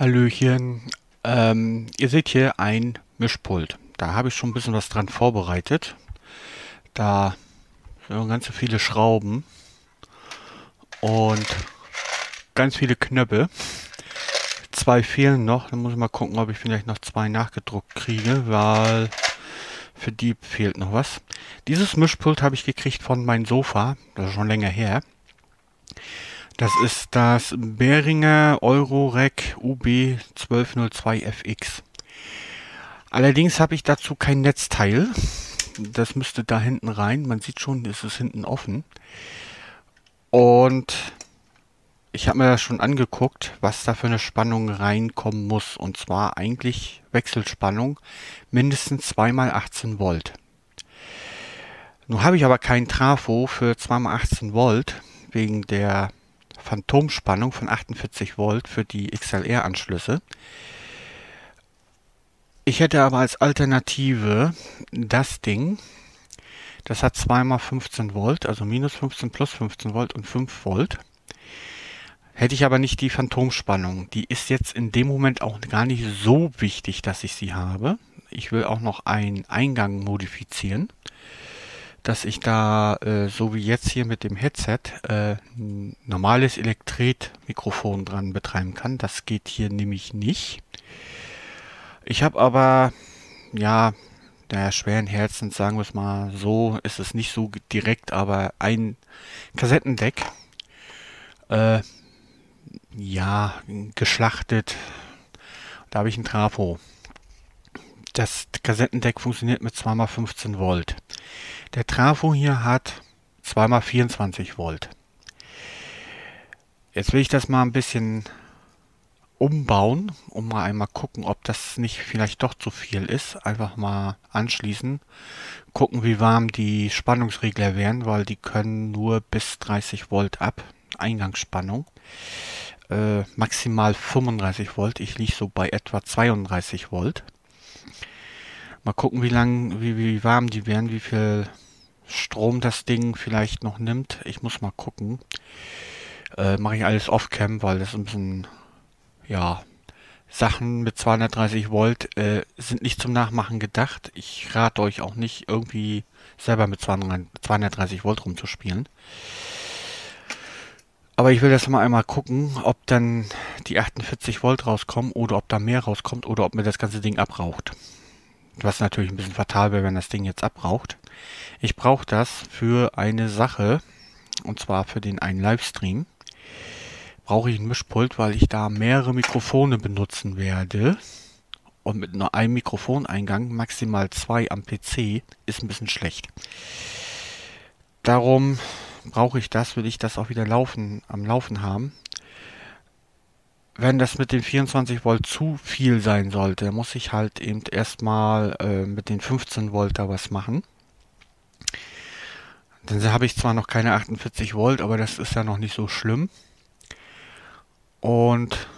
Hallöchen. Ähm, ihr seht hier ein Mischpult. Da habe ich schon ein bisschen was dran vorbereitet. Da sind ganz so viele Schrauben und ganz viele Knöpfe. Zwei fehlen noch. Dann muss ich mal gucken, ob ich vielleicht noch zwei nachgedruckt kriege, weil für die fehlt noch was. Dieses Mischpult habe ich gekriegt von meinem Sofa. Das ist schon länger her. Das ist das Behringer Eurorec UB 1202FX. Allerdings habe ich dazu kein Netzteil. Das müsste da hinten rein. Man sieht schon, es ist hinten offen. Und ich habe mir das schon angeguckt, was da für eine Spannung reinkommen muss. Und zwar eigentlich Wechselspannung, mindestens zweimal 18 Volt. Nun habe ich aber kein Trafo für zweimal 18 Volt, wegen der Phantomspannung von 48 Volt für die XLR-Anschlüsse. Ich hätte aber als Alternative das Ding, das hat zweimal 15 Volt, also minus 15 plus 15 Volt und 5 Volt. Hätte ich aber nicht die Phantomspannung. Die ist jetzt in dem Moment auch gar nicht so wichtig, dass ich sie habe. Ich will auch noch einen Eingang modifizieren dass ich da, äh, so wie jetzt hier mit dem Headset, äh, ein normales Elektret-Mikrofon dran betreiben kann. Das geht hier nämlich nicht. Ich habe aber, ja, der schweren Herzens, sagen wir es mal so, ist es nicht so direkt, aber ein Kassettendeck, äh, ja, geschlachtet. Da habe ich ein Trafo. Das Kassettendeck funktioniert mit 2x15 Volt. Der Trafo hier hat 2x24 Volt. Jetzt will ich das mal ein bisschen umbauen, um mal einmal gucken, ob das nicht vielleicht doch zu viel ist. Einfach mal anschließen, gucken, wie warm die Spannungsregler werden, weil die können nur bis 30 Volt ab, Eingangsspannung. Äh, maximal 35 Volt, ich liege so bei etwa 32 Volt. Mal gucken, wie lang, wie, wie warm die werden, wie viel Strom das Ding vielleicht noch nimmt. Ich muss mal gucken. Äh, Mache ich alles off-cam, weil das ein bisschen, ja, Sachen mit 230 Volt äh, sind nicht zum Nachmachen gedacht. Ich rate euch auch nicht, irgendwie selber mit 230 Volt rumzuspielen. Aber ich will das mal einmal gucken, ob dann die 48 Volt rauskommen oder ob da mehr rauskommt oder ob mir das ganze Ding abraucht. Was natürlich ein bisschen fatal wäre, wenn das Ding jetzt abraucht. Ich brauche das für eine Sache, und zwar für den einen Livestream. Brauche ich ein Mischpult, weil ich da mehrere Mikrofone benutzen werde. Und mit nur einem Mikrofoneingang, maximal zwei am PC, ist ein bisschen schlecht. Darum brauche ich das, will ich das auch wieder laufen, am Laufen haben wenn das mit den 24 Volt zu viel sein sollte, muss ich halt eben erstmal äh, mit den 15 Volt da was machen. Dann habe ich zwar noch keine 48 Volt, aber das ist ja noch nicht so schlimm. Und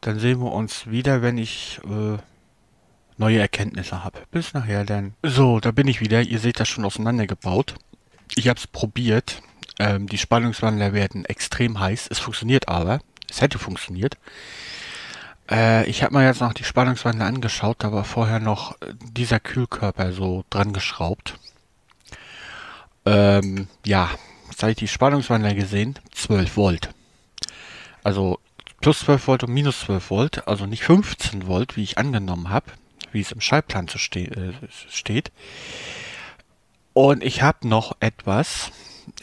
dann sehen wir uns wieder, wenn ich äh, neue Erkenntnisse habe. Bis nachher dann. So, da bin ich wieder. Ihr seht das schon auseinandergebaut. Ich habe es probiert. Ähm, die Spannungswandler werden extrem heiß. Es funktioniert aber. Es hätte funktioniert. Äh, ich habe mir jetzt noch die Spannungswandler angeschaut, da war vorher noch dieser Kühlkörper so dran geschraubt. Ähm, ja, seit ich die Spannungswandler gesehen, 12 Volt. Also plus 12 Volt und minus 12 Volt, also nicht 15 Volt, wie ich angenommen habe, wie es im Schaltplan zu ste äh, steht. Und ich habe noch etwas,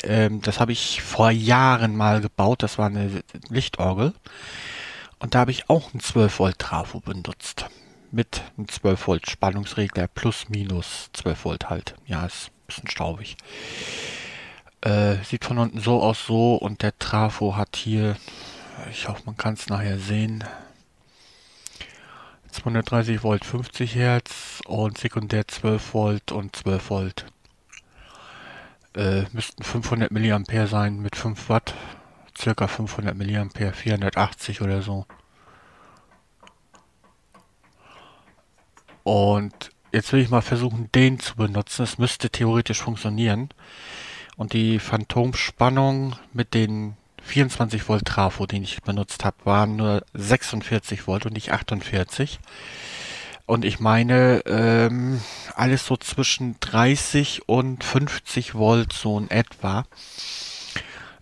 ähm, das habe ich vor Jahren mal gebaut. Das war eine Lichtorgel. Und da habe ich auch einen 12 Volt Trafo benutzt. Mit einem 12 Volt Spannungsregler plus minus 12 Volt halt. Ja, ist ein bisschen staubig. Äh, sieht von unten so aus so und der Trafo hat hier, ich hoffe man kann es nachher sehen, 230 Volt 50 Hertz und sekundär 12 Volt und 12 Volt äh, müssten 500 mA sein mit 5 Watt. Circa 500 mA, 480 oder so. Und jetzt will ich mal versuchen, den zu benutzen. Es müsste theoretisch funktionieren. Und die Phantomspannung mit den 24 Volt Trafo, den ich benutzt habe, waren nur 46 Volt und nicht 48. Und ich meine, ähm, alles so zwischen 30 und 50 Volt so in etwa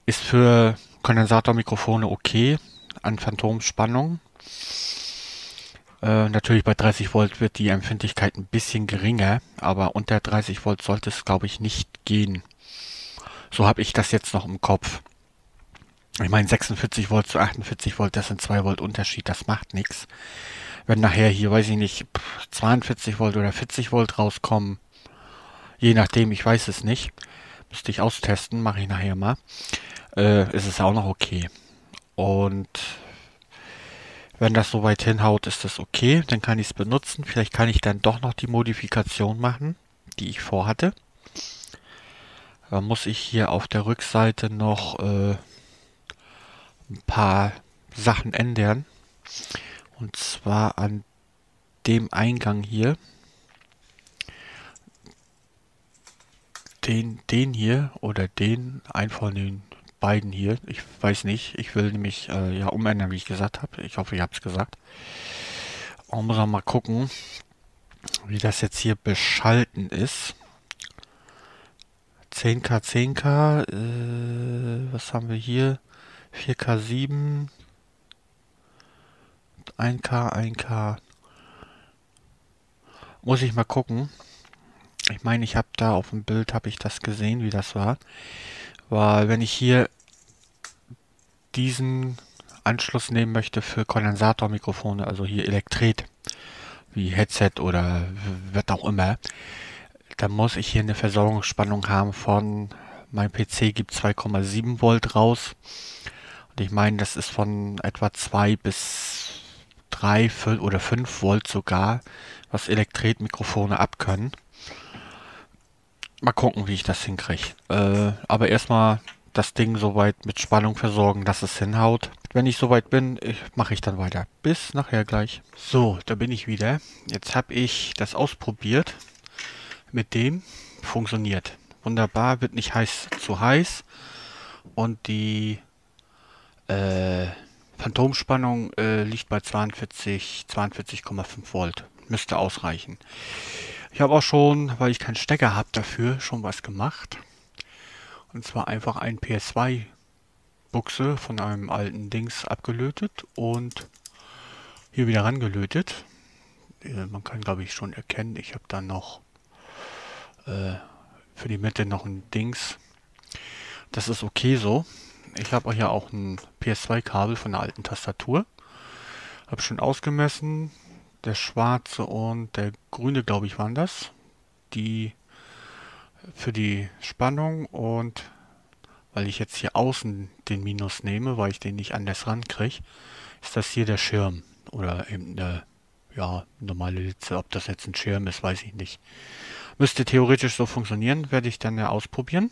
ist für Kondensatormikrofone okay an Phantomspannung. Äh, natürlich bei 30 Volt wird die Empfindlichkeit ein bisschen geringer, aber unter 30 Volt sollte es, glaube ich, nicht gehen. So habe ich das jetzt noch im Kopf. Ich meine, 46 Volt zu 48 Volt, das sind 2 Volt Unterschied, das macht nichts. Wenn nachher hier, weiß ich nicht, 42 Volt oder 40 Volt rauskommen, je nachdem, ich weiß es nicht, müsste ich austesten, mache ich nachher mal, äh, ist es auch noch okay. Und wenn das soweit hinhaut, ist das okay, dann kann ich es benutzen. Vielleicht kann ich dann doch noch die Modifikation machen, die ich vorhatte. Da muss ich hier auf der Rückseite noch äh, ein paar Sachen ändern. Und zwar an dem Eingang hier. Den, den hier oder den, ein von den beiden hier. Ich weiß nicht. Ich will nämlich äh, ja umändern, wie ich gesagt habe. Ich hoffe, ich habe es gesagt. Und muss mal gucken, wie das jetzt hier beschalten ist. 10K, 10K. Äh, was haben wir hier? 4K7, 1K, 1K. Muss ich mal gucken. Ich meine, ich habe da auf dem Bild, habe ich das gesehen, wie das war. Weil wenn ich hier diesen Anschluss nehmen möchte für Kondensatormikrofone, also hier Elektret, wie Headset oder was auch immer, dann muss ich hier eine Versorgungsspannung haben von, mein PC gibt 2,7 Volt raus und ich meine, das ist von etwa 2 bis 3 oder 5 Volt sogar, was Elektretmikrofone abkönnen. Mal gucken, wie ich das hinkriege. Äh, aber erstmal das Ding soweit mit Spannung versorgen, dass es hinhaut. Wenn ich soweit bin, mache ich dann weiter. Bis nachher gleich. So, da bin ich wieder. Jetzt habe ich das ausprobiert. Mit dem funktioniert. Wunderbar, wird nicht heiß zu heiß. Und die äh, Phantomspannung äh, liegt bei 42, 42,5 Volt. Müsste ausreichen. Ich habe auch schon, weil ich keinen Stecker habe dafür, schon was gemacht. Und zwar einfach ein PS2 Buchse von einem alten Dings abgelötet und hier wieder rangelötet. Äh, man kann glaube ich schon erkennen, ich habe dann noch äh, für die Mitte noch ein Dings. Das ist okay so. Ich habe hier auch ein PS2-Kabel von der alten Tastatur. Habe schon ausgemessen. Der schwarze und der grüne, glaube ich, waren das. Die für die Spannung und weil ich jetzt hier außen den Minus nehme, weil ich den nicht anders rankriege, ist das hier der Schirm. Oder eben eine ja, normale Litze. Ob das jetzt ein Schirm ist, weiß ich nicht. Müsste theoretisch so funktionieren, werde ich dann ja ausprobieren.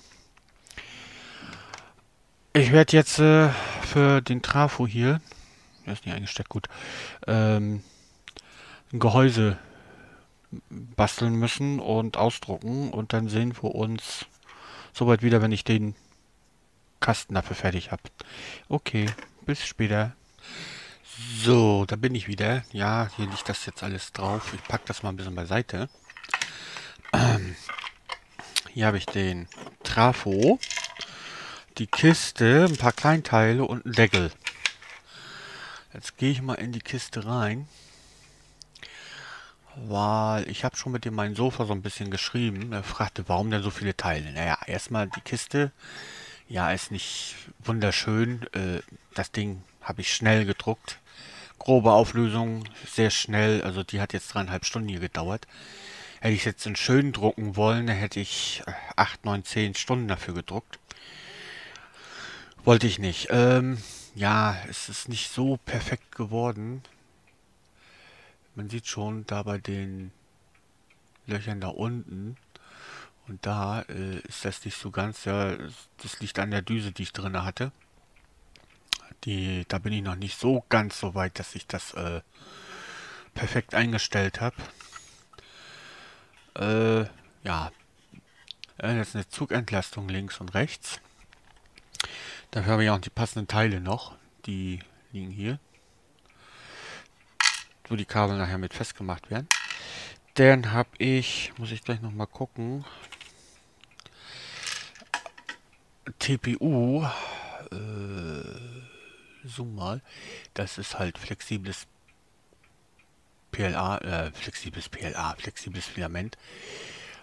Ich werde jetzt äh, für den Trafo hier, der ist nicht eingesteckt, gut, ähm, ein Gehäuse basteln müssen und ausdrucken und dann sehen wir uns soweit wieder, wenn ich den Kasten dafür fertig habe. Okay, bis später. So, da bin ich wieder. Ja, hier liegt das jetzt alles drauf. Ich packe das mal ein bisschen beiseite. Ähm, hier habe ich den Trafo die Kiste, ein paar Kleinteile und einen Deckel. Jetzt gehe ich mal in die Kiste rein. Weil ich habe schon mit dem meinen Sofa so ein bisschen geschrieben. Er fragte, warum denn so viele Teile? Naja, erstmal die Kiste. Ja, ist nicht wunderschön. Äh, das Ding habe ich schnell gedruckt. Grobe Auflösung, sehr schnell. Also die hat jetzt dreieinhalb Stunden hier gedauert. Hätte ich jetzt in schön drucken wollen, hätte ich äh, acht, neun, zehn Stunden dafür gedruckt. Wollte ich nicht. Ähm, ja, es ist nicht so perfekt geworden. Man sieht schon da bei den Löchern da unten. Und da äh, ist das nicht so ganz. Ja, das liegt an der Düse, die ich drin hatte. Die, da bin ich noch nicht so ganz so weit, dass ich das äh, perfekt eingestellt habe. Äh, ja. Äh, jetzt eine Zugentlastung links und rechts. Dafür habe ich auch die passenden Teile noch. Die liegen hier. Wo die Kabel nachher mit festgemacht werden. Dann habe ich, muss ich gleich nochmal gucken, TPU, äh, zoom mal, das ist halt flexibles PLA, äh, flexibles PLA, flexibles Filament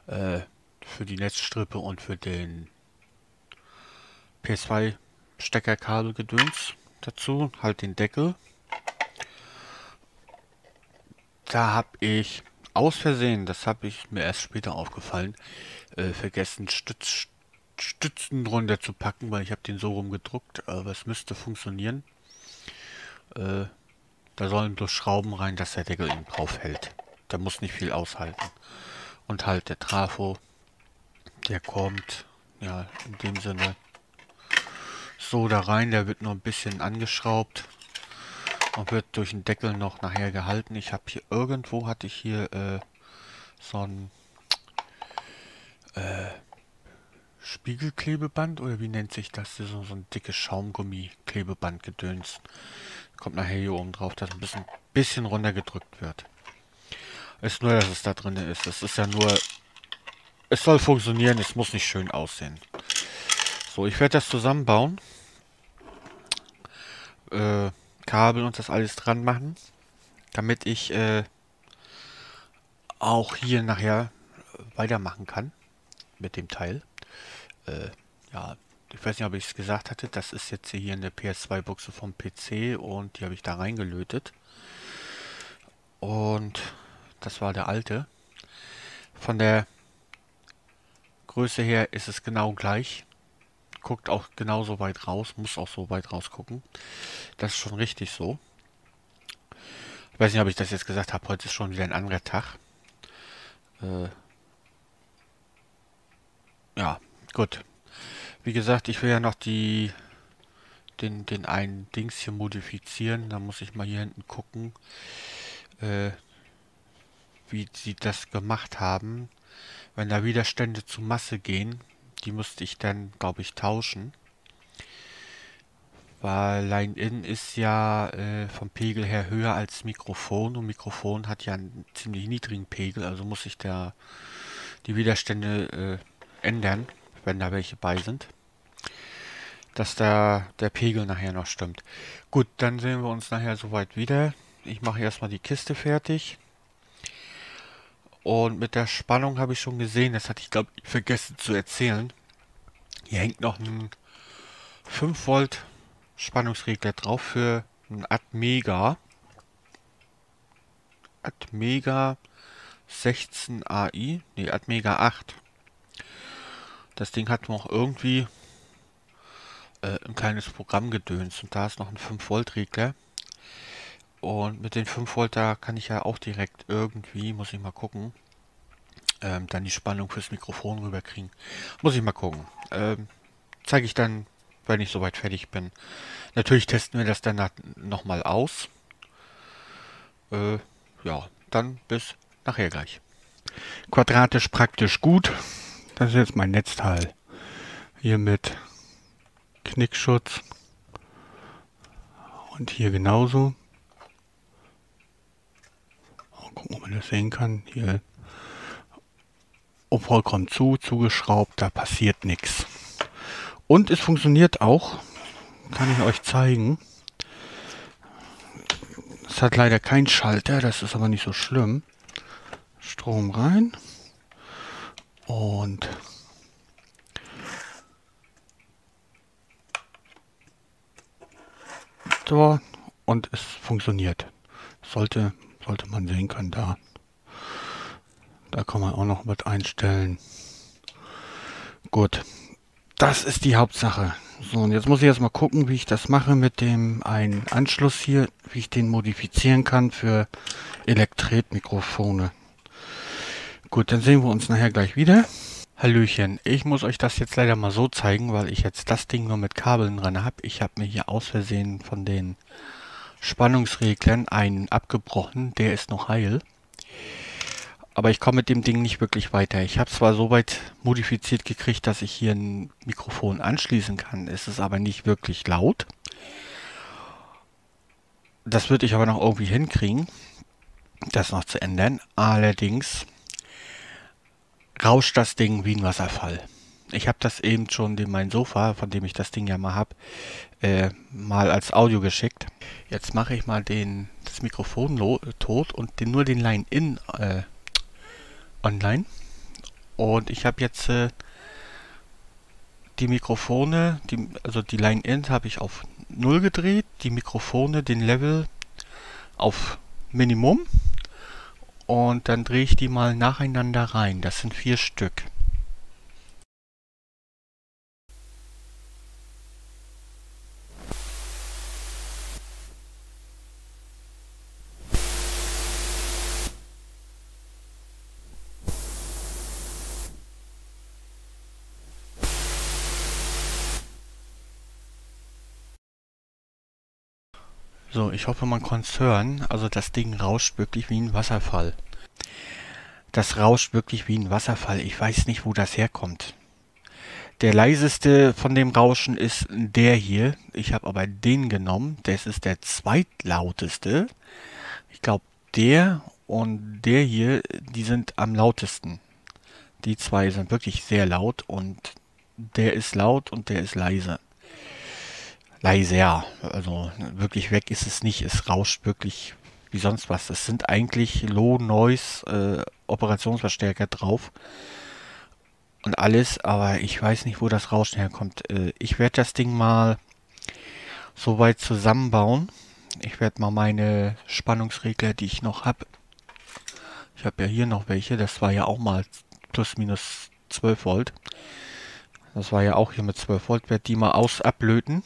äh, für die Netzstrippe und für den PS2 Steckerkabel gedöns dazu, halt den Deckel. Da habe ich aus Versehen, das habe ich mir erst später aufgefallen, äh, vergessen Stütz, Stützen drunter zu packen, weil ich habe den so rumgedruckt, aber es müsste funktionieren. Äh, da sollen bloß Schrauben rein, dass der Deckel eben drauf hält. Da muss nicht viel aushalten. Und halt der Trafo, der kommt, ja, in dem Sinne so da rein. Der wird nur ein bisschen angeschraubt und wird durch den Deckel noch nachher gehalten. Ich habe hier irgendwo, hatte ich hier äh, so ein äh, Spiegelklebeband oder wie nennt sich das? So, so ein dickes Schaumgummi-Klebeband gedöns. Kommt nachher hier oben drauf, dass ein bisschen, bisschen runtergedrückt wird. Ist nur, dass es da drin ist. Es ist ja nur... Es soll funktionieren, es muss nicht schön aussehen. So, ich werde das zusammenbauen. Äh, Kabel und das alles dran machen. Damit ich äh, auch hier nachher weitermachen kann. Mit dem Teil. Äh, ja, ich weiß nicht, ob ich es gesagt hatte, das ist jetzt hier eine PS2-Buchse vom PC und die habe ich da reingelötet. Und das war der alte. Von der Größe her ist es genau gleich. Guckt auch genauso weit raus, muss auch so weit raus gucken. Das ist schon richtig so. Ich weiß nicht, ob ich das jetzt gesagt habe, heute ist schon wieder ein anderer Tag. Äh ja, gut. Wie gesagt, ich will ja noch die den, den einen Dings hier modifizieren. Da muss ich mal hier hinten gucken, äh, wie sie das gemacht haben. Wenn da Widerstände zu Masse gehen, die musste ich dann, glaube ich, tauschen. Weil Line-In ist ja äh, vom Pegel her höher als Mikrofon und Mikrofon hat ja einen ziemlich niedrigen Pegel, also muss ich da die Widerstände äh, ändern, wenn da welche bei sind dass da der Pegel nachher noch stimmt. Gut, dann sehen wir uns nachher soweit wieder. Ich mache erstmal die Kiste fertig. Und mit der Spannung habe ich schon gesehen, das hatte ich glaube ich vergessen zu erzählen. Hier hängt noch ein 5 Volt Spannungsregler drauf für ein Atmega. Atmega 16 AI, ne Atmega 8. Das Ding hat noch irgendwie äh, ein kleines Programm gedöns und da ist noch ein 5 Volt Regler. Und mit den 5 Volt da kann ich ja auch direkt irgendwie, muss ich mal gucken, ähm, dann die Spannung fürs Mikrofon rüberkriegen. Muss ich mal gucken. Ähm, Zeige ich dann, wenn ich soweit fertig bin. Natürlich testen wir das dann nochmal aus. Äh, ja, dann bis nachher gleich. Quadratisch praktisch gut. Das ist jetzt mein Netzteil. Hier mit Knickschutz. Und hier genauso. Mal gucken, ob man das sehen kann. Hier vollkommen zu, zugeschraubt, da passiert nichts. Und es funktioniert auch, kann ich euch zeigen. Es hat leider keinen Schalter, das ist aber nicht so schlimm. Strom rein und so und es funktioniert. Sollte, sollte man sehen können da. Da kann man auch noch was einstellen. Gut. Das ist die Hauptsache. So, und jetzt muss ich erstmal gucken, wie ich das mache mit dem einen Anschluss hier, wie ich den modifizieren kann für Elektretmikrofone. Gut, dann sehen wir uns nachher gleich wieder. Hallöchen, ich muss euch das jetzt leider mal so zeigen, weil ich jetzt das Ding nur mit Kabeln dran habe. Ich habe mir hier aus Versehen von den Spannungsreglern einen abgebrochen, der ist noch heil. aber ich komme mit dem Ding nicht wirklich weiter. Ich habe zwar so weit modifiziert gekriegt, dass ich hier ein Mikrofon anschließen kann. Es ist aber nicht wirklich laut. Das würde ich aber noch irgendwie hinkriegen, das noch zu ändern. Allerdings rauscht das Ding wie ein Wasserfall. Ich habe das eben schon in mein Sofa, von dem ich das Ding ja mal habe, äh, mal als Audio geschickt. Jetzt mache ich mal den, das Mikrofon tot und den, nur den Line-In äh, online. Und ich habe jetzt äh, die Mikrofone, die, also die Line-In habe ich auf 0 gedreht, die Mikrofone, den Level auf Minimum und dann drehe ich die mal nacheinander rein. Das sind vier Stück. So, ich hoffe, man konnte es hören. Also das Ding rauscht wirklich wie ein Wasserfall. Das rauscht wirklich wie ein Wasserfall. Ich weiß nicht, wo das herkommt. Der leiseste von dem Rauschen ist der hier. Ich habe aber den genommen. Das ist der zweitlauteste. Ich glaube, der und der hier, die sind am lautesten. Die zwei sind wirklich sehr laut und der ist laut und der ist leise leiser. Also wirklich weg ist es nicht. Es rauscht wirklich wie sonst was. Es sind eigentlich Low Noise äh, Operationsverstärker drauf und alles, aber ich weiß nicht, wo das Rauschen herkommt. Äh, ich werde das Ding mal so weit zusammenbauen. Ich werde mal meine Spannungsregler, die ich noch habe. Ich habe ja hier noch welche. Das war ja auch mal plus minus 12 Volt. Das war ja auch hier mit 12 Volt. Werde die mal aus ablöten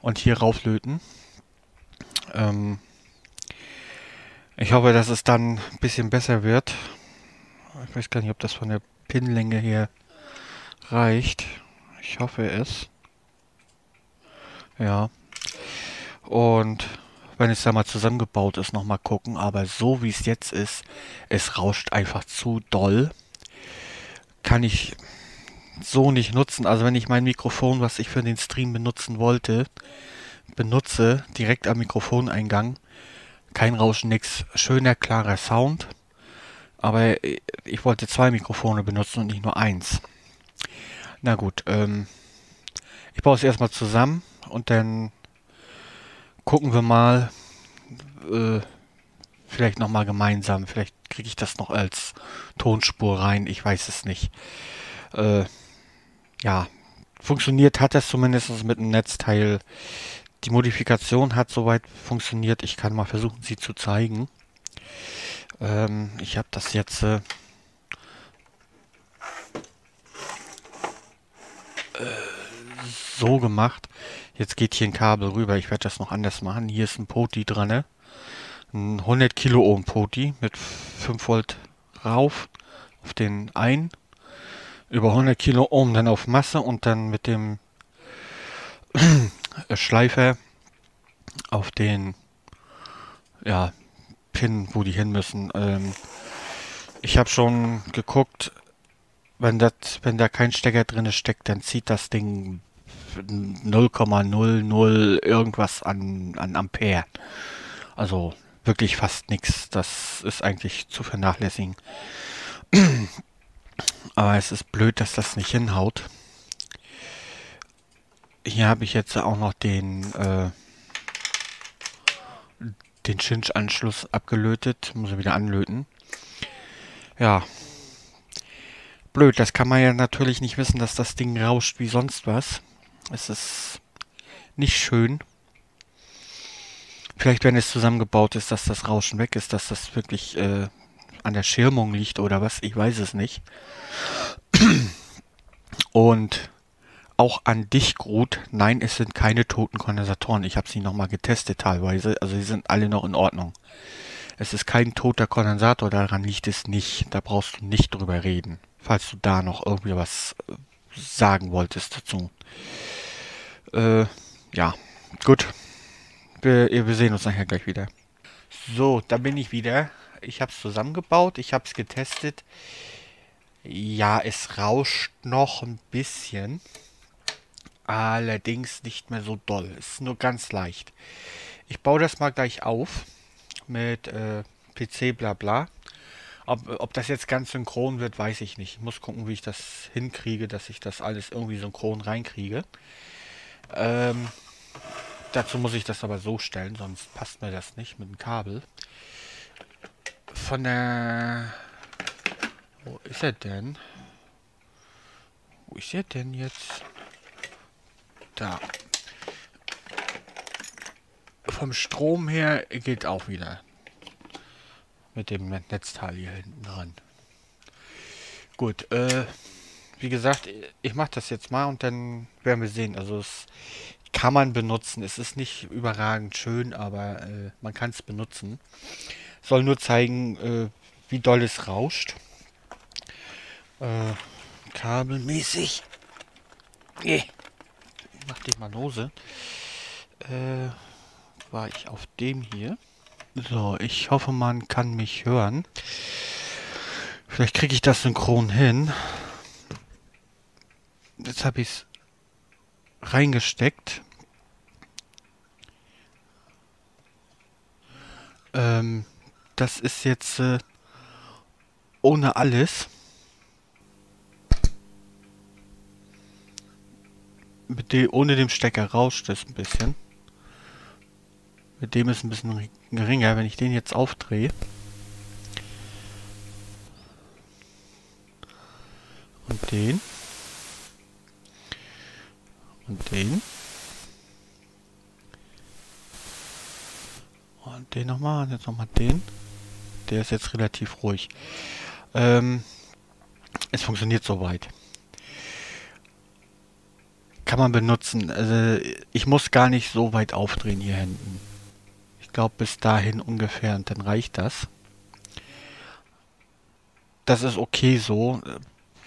und hier rauflöten. Ähm ich hoffe, dass es dann ein bisschen besser wird. Ich weiß gar nicht, ob das von der Pinlänge her reicht. Ich hoffe es. Ja. Und wenn es da mal zusammengebaut ist, nochmal gucken. Aber so wie es jetzt ist, es rauscht einfach zu doll. Kann ich so nicht nutzen. Also wenn ich mein Mikrofon, was ich für den Stream benutzen wollte, benutze, direkt am Mikrofoneingang, kein Rauschen, nix. Schöner, klarer Sound. Aber ich wollte zwei Mikrofone benutzen und nicht nur eins. Na gut, ähm, ich baue es erstmal zusammen und dann gucken wir mal, äh, vielleicht nochmal gemeinsam. Vielleicht kriege ich das noch als Tonspur rein, ich weiß es nicht. Äh, ja, funktioniert hat das zumindest mit einem Netzteil. Die Modifikation hat soweit funktioniert. Ich kann mal versuchen, sie zu zeigen. Ähm, ich habe das jetzt äh, so gemacht. Jetzt geht hier ein Kabel rüber. Ich werde das noch anders machen. Hier ist ein Poti dran. Ne? Ein 100 Kilo Ohm Poti mit 5 Volt rauf auf den ein über 100 Kilo Ohm dann auf Masse und dann mit dem Schleifer auf den ja, Pin, wo die hin müssen. Ähm, ich habe schon geguckt, wenn, das, wenn da kein Stecker drin steckt, dann zieht das Ding 0,00 irgendwas an, an Ampere. Also wirklich fast nichts. Das ist eigentlich zu vernachlässigen. Aber es ist blöd, dass das nicht hinhaut. Hier habe ich jetzt auch noch den äh, den Cinch-Anschluss abgelötet. Muss er wieder anlöten. Ja. Blöd, das kann man ja natürlich nicht wissen, dass das Ding rauscht wie sonst was. Es ist nicht schön. Vielleicht, wenn es zusammengebaut ist, dass das Rauschen weg ist, dass das wirklich äh, an der Schirmung liegt oder was, ich weiß es nicht. Und auch an dich, Groot, nein, es sind keine toten Kondensatoren. Ich habe sie nochmal getestet teilweise, also sie sind alle noch in Ordnung. Es ist kein toter Kondensator, daran liegt es nicht. Da brauchst du nicht drüber reden, falls du da noch irgendwie was äh, sagen wolltest dazu. Äh, ja, gut. Wir, wir sehen uns nachher gleich wieder. So, da bin ich wieder. Ich habe es zusammengebaut, ich habe es getestet. Ja, es rauscht noch ein bisschen. Allerdings nicht mehr so doll. Ist nur ganz leicht. Ich baue das mal gleich auf mit äh, PC bla bla. Ob, ob das jetzt ganz synchron wird, weiß ich nicht. Ich muss gucken, wie ich das hinkriege, dass ich das alles irgendwie synchron reinkriege. Ähm, dazu muss ich das aber so stellen, sonst passt mir das nicht mit dem Kabel. Von der... Wo ist er denn? Wo ist er denn jetzt? Da. Vom Strom her geht auch wieder mit dem Netzteil hier hinten dran. Gut, äh, wie gesagt, ich mache das jetzt mal und dann werden wir sehen. Also es kann man benutzen. Es ist nicht überragend schön, aber äh, man kann es benutzen. Soll nur zeigen, äh, wie doll es rauscht. Äh, kabelmäßig. Nee. Mach dich mal lose. Äh, war ich auf dem hier. So, ich hoffe, man kann mich hören. Vielleicht kriege ich das synchron hin. Jetzt habe ich es reingesteckt. Ähm, das ist jetzt äh, ohne alles. Mit dem, ohne dem Stecker rauscht es ein bisschen. Mit dem ist ein bisschen geringer, wenn ich den jetzt aufdrehe. Und den. Und den. Den nochmal. Jetzt nochmal den. Der ist jetzt relativ ruhig. Ähm, es funktioniert soweit. Kann man benutzen. Also ich muss gar nicht so weit aufdrehen hier hinten glaube bis dahin ungefähr und dann reicht das. Das ist okay so.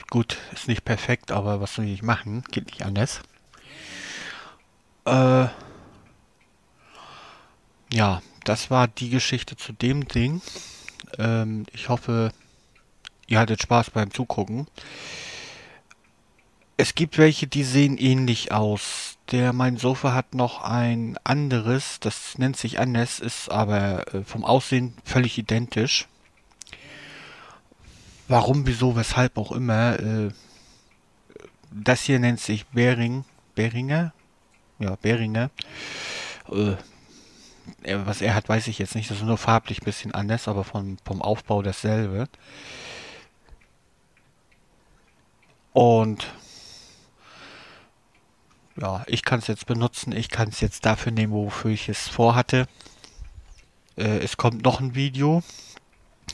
Gut, ist nicht perfekt, aber was soll ich machen? Geht nicht anders. Äh, ja, das war die Geschichte zu dem Ding. Ähm, ich hoffe, ihr hattet Spaß beim Zugucken. Es gibt welche, die sehen ähnlich aus der mein Sofa hat noch ein anderes, das nennt sich anders, ist aber äh, vom Aussehen völlig identisch. Warum, wieso, weshalb auch immer. Äh, das hier nennt sich Bering, Beringer, ja Beringer. Äh, was er hat, weiß ich jetzt nicht. Das ist nur farblich ein bisschen anders, aber vom, vom Aufbau dasselbe. Und ja, ich kann es jetzt benutzen. Ich kann es jetzt dafür nehmen, wofür ich es vorhatte. Äh, es kommt noch ein Video.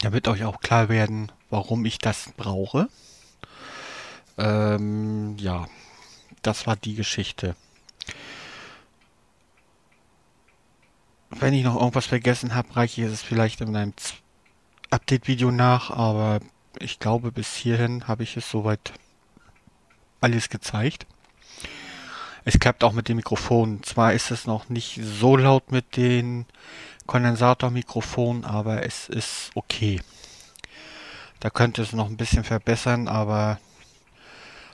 Da wird euch auch klar werden, warum ich das brauche. Ähm, ja, das war die Geschichte. Wenn ich noch irgendwas vergessen habe, reiche ich es vielleicht in einem Update-Video nach, aber ich glaube, bis hierhin habe ich es soweit alles gezeigt. Es klappt auch mit dem Mikrofon. Zwar ist es noch nicht so laut mit den Kondensatormikrofonen, aber es ist okay. Da könnte es noch ein bisschen verbessern, aber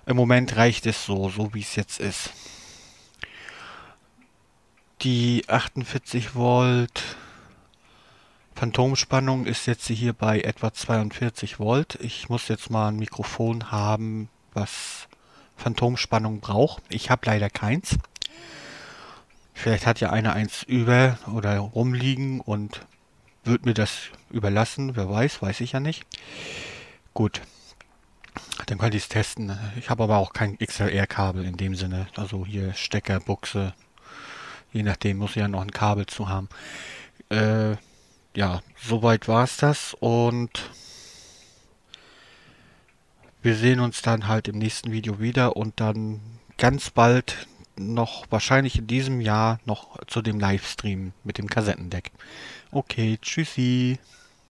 im Moment reicht es so, so wie es jetzt ist. Die 48 Volt Phantomspannung ist jetzt hier bei etwa 42 Volt. Ich muss jetzt mal ein Mikrofon haben, was Phantomspannung braucht. Ich habe leider keins. Vielleicht hat ja einer eins über oder rumliegen und wird mir das überlassen. Wer weiß, weiß ich ja nicht. Gut. Dann könnte ich es testen. Ich habe aber auch kein XLR-Kabel in dem Sinne. Also hier Stecker, Buchse. Je nachdem muss ich ja noch ein Kabel zu haben. Äh, ja, soweit war es das und wir sehen uns dann halt im nächsten Video wieder und dann ganz bald noch wahrscheinlich in diesem Jahr noch zu dem Livestream mit dem Kassettendeck. Okay, tschüssi.